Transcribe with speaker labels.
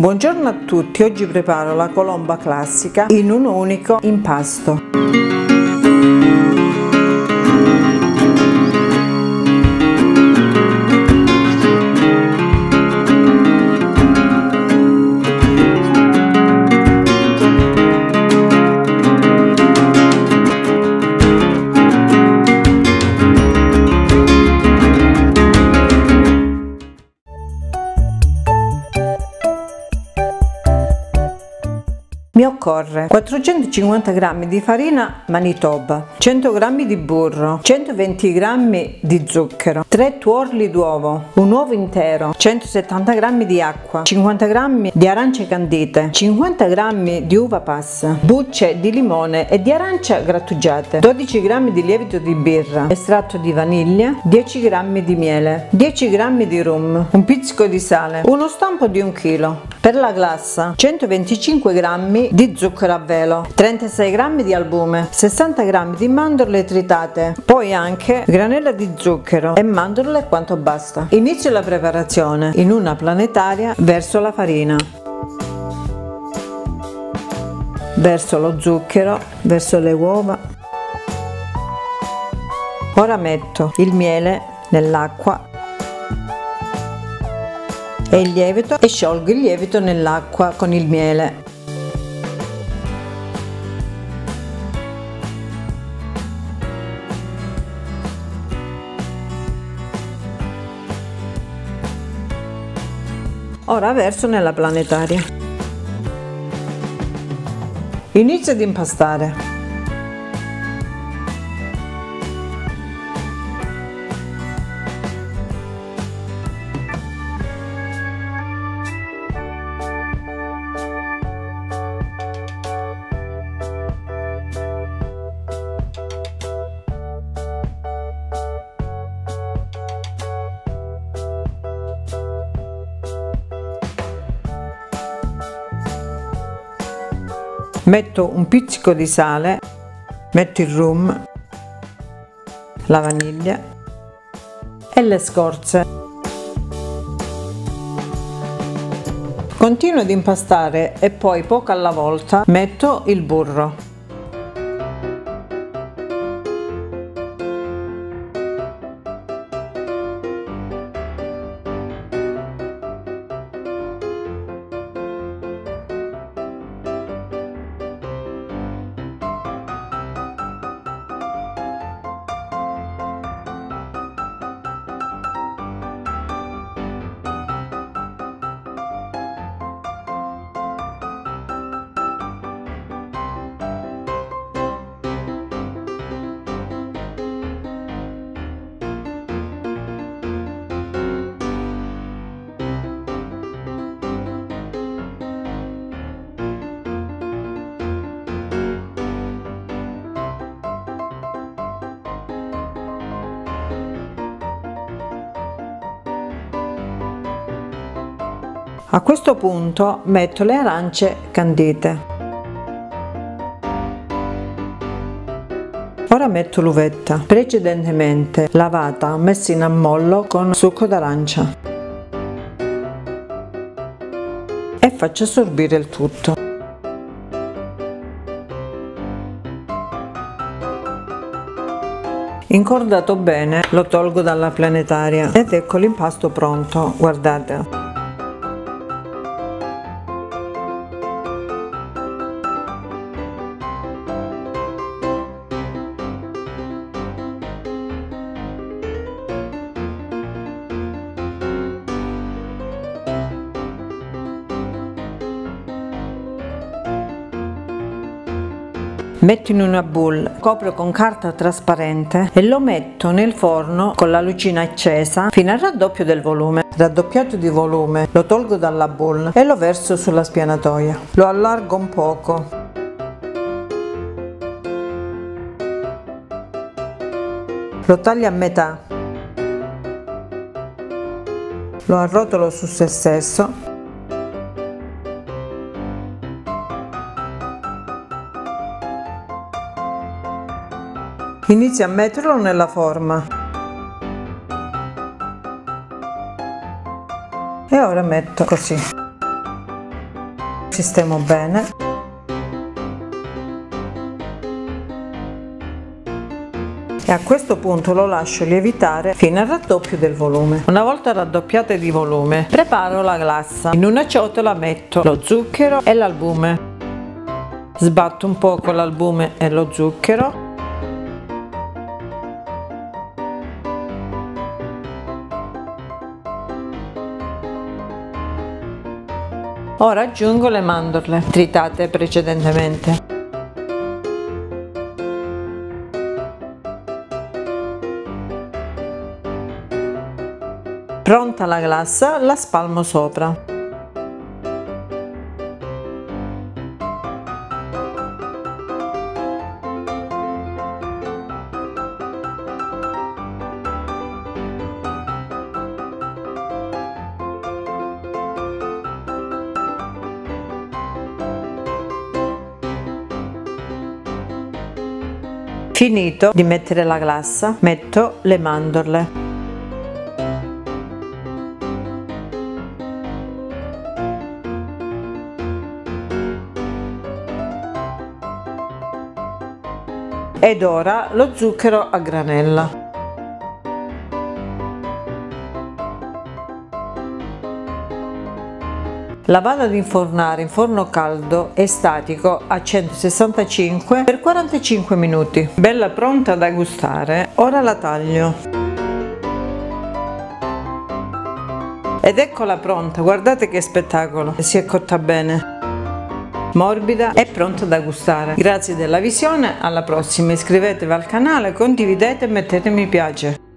Speaker 1: Buongiorno a tutti, oggi preparo la colomba classica in un unico impasto. Mi occorre 450 g di farina Manitoba, 100 g di burro, 120 g di zucchero, 3 tuorli d'uovo, un uovo intero, 170 g di acqua, 50 g di arance candite, 50 g di uva passa, bucce di limone e di arancia grattugiate, 12 g di lievito di birra, estratto di vaniglia, 10 g di miele, 10 g di rum, un pizzico di sale, uno stampo di un chilo. Per la glassa 125 g di zucchero a velo, 36 g di albume, 60 g di mandorle tritate, poi anche granella di zucchero e mandorle quanto basta. Inizio la preparazione in una planetaria verso la farina. Verso lo zucchero, verso le uova. Ora metto il miele nell'acqua e il lievito e sciolgo il lievito nell'acqua con il miele. Ora verso nella planetaria. Inizio ad impastare. Metto un pizzico di sale metto il rum la vaniglia e le scorze. Continuo ad impastare e poi poco alla volta metto il burro A questo punto metto le arance candite. Ora metto l'uvetta, precedentemente lavata, messa in ammollo con succo d'arancia e faccio assorbire il tutto. Incordato bene lo tolgo dalla planetaria ed ecco l'impasto pronto, guardate. Metto in una bowl, copro con carta trasparente e lo metto nel forno con la lucina accesa fino al raddoppio del volume. Raddoppiato di volume lo tolgo dalla bowl e lo verso sulla spianatoia. Lo allargo un poco. Lo taglio a metà. Lo arrotolo su se stesso Inizio a metterlo nella forma. E ora metto così. sistemo bene e a questo punto lo lascio lievitare fino al raddoppio del volume. Una volta raddoppiate di volume preparo la glassa. In una ciotola metto lo zucchero e l'albume. Sbatto un po' con l'albume e lo zucchero Ora aggiungo le mandorle tritate precedentemente. Pronta la glassa, la spalmo sopra. Finito di mettere la glassa, metto le mandorle. ed ora lo zucchero a granella. La vado ad infornare in forno caldo e statico a 165 per 45 minuti. Bella pronta da gustare, ora la taglio. Ed eccola pronta, guardate che spettacolo, si è cotta bene morbida e pronta da gustare. Grazie della visione, alla prossima, iscrivetevi al canale, condividete e mettete mi piace.